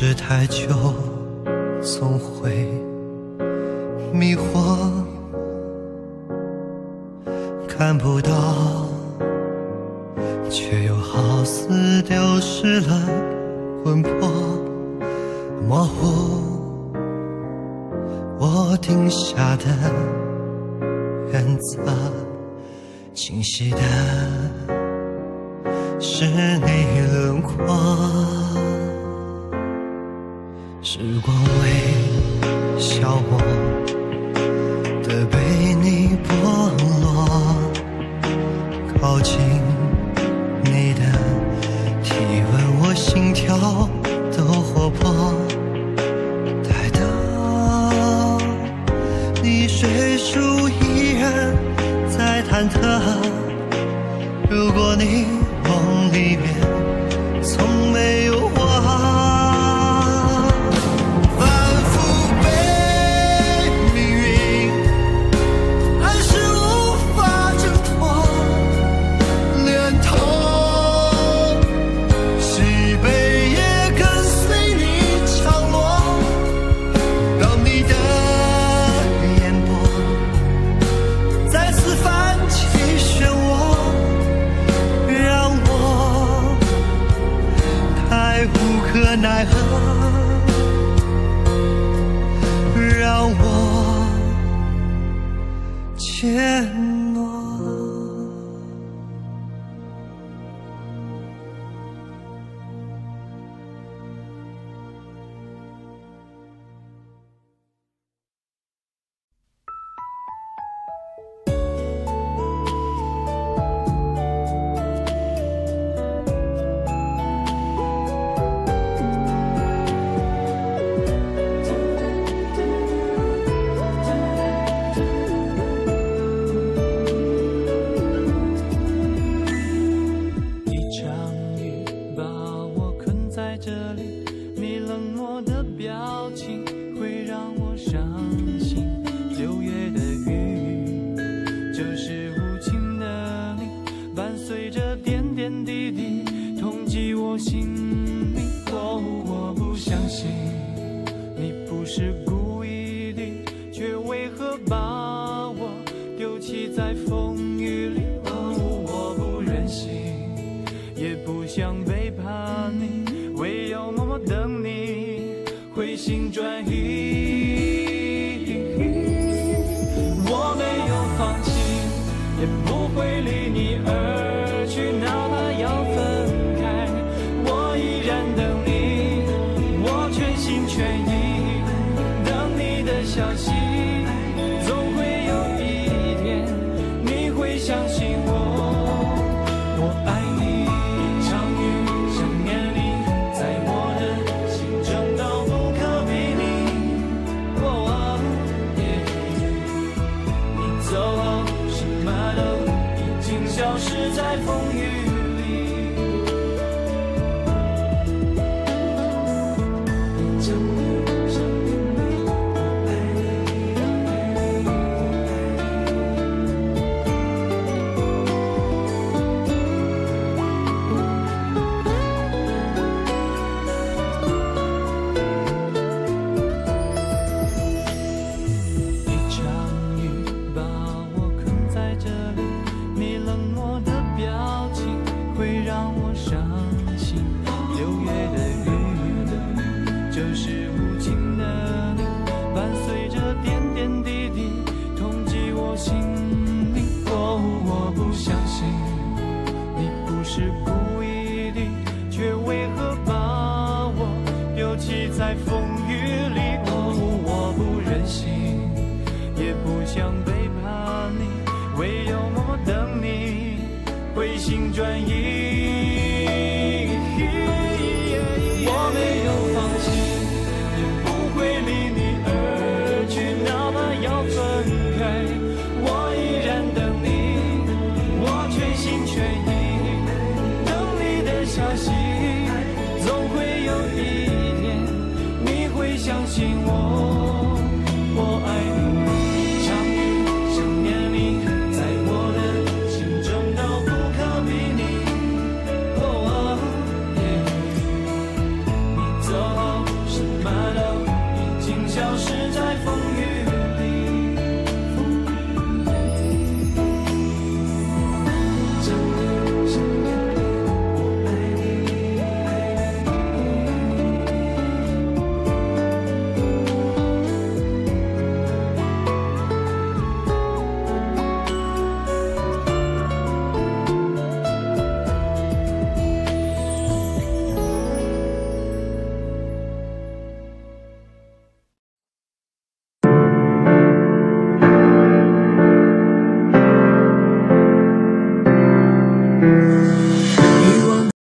是太久，总会迷惑，看不到，却又好似丢失了魂魄，模糊我定下的原则，清晰的是你轮廓。时光微笑我的被你剥落，靠近你的体温，我心跳都活泼。待到你睡熟，依然在忐忑。如果你梦里面情。心转移我没有放弃也不会离你而去哪怕要分开。我依然等你我全心全意等你的消息。回心转意。